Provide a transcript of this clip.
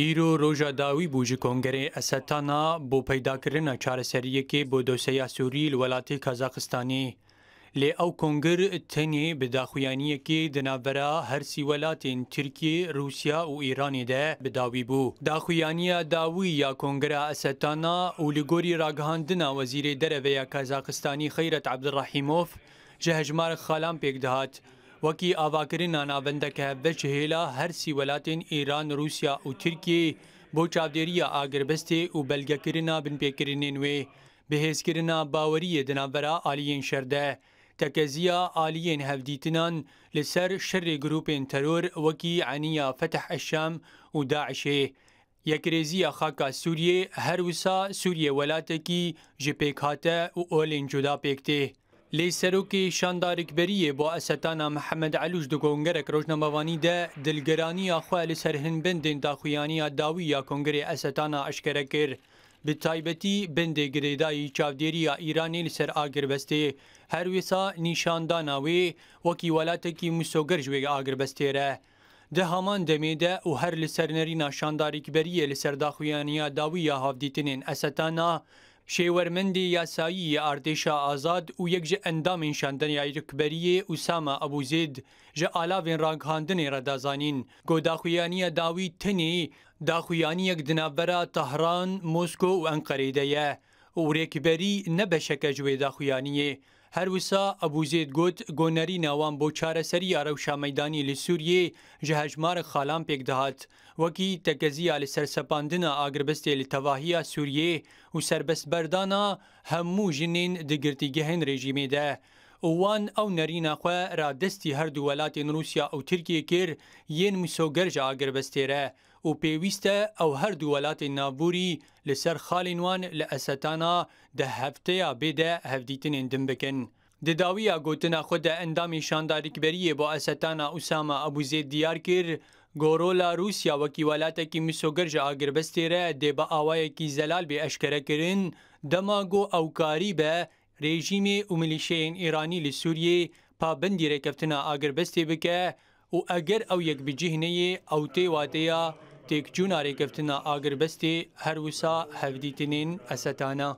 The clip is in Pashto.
ئیرۆ ڕۆژاداوی بوو ji Kongerê Esetana بۆ peydakirina çareseriyekê بۆ dosyeya Sûrî li welatê Kazaxistanê. Lê ew Konger tenê bi daxuyaniyekê di navbera hersî welatên Tirkiye, Rûsya û Îranê de bidawî bû. Daxuyaniya dawî ya Kongera Esetana û li gorî ragihandina Wezîrê Derve ya Kazaxistanî Xeyret Ebdirahîmov ji hejmar xalan pêk dihat. وەکی ئاواکردن ناناوەندەکە بەجههێلا هەرسی وڵاتین ئێران رووسیا و ترکی بۆ چاودێریە ئاگربەستێ و بەلگەکردنا بنپێکردێن وێ بەهێزکردنا باوەریە دنابەرا عالیین شەردە. تەکەزیە عالیین هەفدیتنان لەسەر شەڕێ گرروپێن تەرۆر وەکی عنیە فتح ئەشام و داعشێ. یەکرێزیە خاکە سووریێ هەروسا سووریە وەلاتێکی ژپێک هاتە و ئۆلین جودا پێکتێ. لی سەرۆکی شاندارێکبەریە بۆ ئەسەتانە محەممەد علوش دو کۆنگەرێک ڕۆژنەمەوانیدا دلگەرانیە خوا لە سەرهن بندێن داخوییانە داوی یا کۆنگری ئەسەتانە ئەشکرە کرد. bi taybetî bendê girêdayî çavdêriya Îranê li ser agirbestê herwêsa nîşandana wê wekî welatekî misoger ji wê agirbestê re. Di haman demê de û her li ser nerîna şandarîkberiyê li serdaxuyaniya dawiya havdîtinên esetana Şêwermendê yasayî ya Ardêşa Azad û yek ji endamên şandenya rikberiyê Usama Ebuzêd ji alavên raghandinê re dazanîn. Godaxuyaniya dawî tenê daxuyaniyek di navbera Tehran, Mosko û Enqerê de ye. Û rêkberî ne beşeke ji wê daxuyaniyê. هەروسا ئەبوزێت گوت گۆنەری ناوان بۆ چارەسەری یارە و شامەدانی لە سووریێ ji hejmarê xalan pêk dihat wekî tekeziya li sersepantina agrbestê li tevahiya Sûriyê û serbestberdana hemû jinên digirtîgehên rejîmê de وان ئەو نەرینەخوا رادەستی هەردوو وڵاتین رووسیا ئەو ترکیە کرد یەن میسۆگەرج ئاگربەستێرە و پێویستە ئەو هەردوو وڵاتی نابووری لەسەر خاڵین وان لە ئەسەتانە دە هەفتەیە بێدە هەفدیتنێن دم بکەن. دداویە گوتنە خودە ئەندامی شانداریکبەریە بۆ ئەسەتانە ئوسامە ئەبوزێت دیار کرد، گۆڕۆلا رووسیا وەکی وڵاتێکی میسۆگەرژ ئاگربەستێرە دێبە ئاوایەکی زەلال بێ ئەشکەرەکردن دەماگۆ ئەوکاری بە رێژیمێ وملیشەیەن ئێرانی لە سووریێ پابندی ڕێکەفتنا ئاگربەستێ بکە و ئەگەر ئەو یەکبیجیهنەیە ئەو تێواتەیە تێکجوونا ڕێکەفتنا ئاگربەستێ هەروسا هەفدیتنین ئەسەتانە.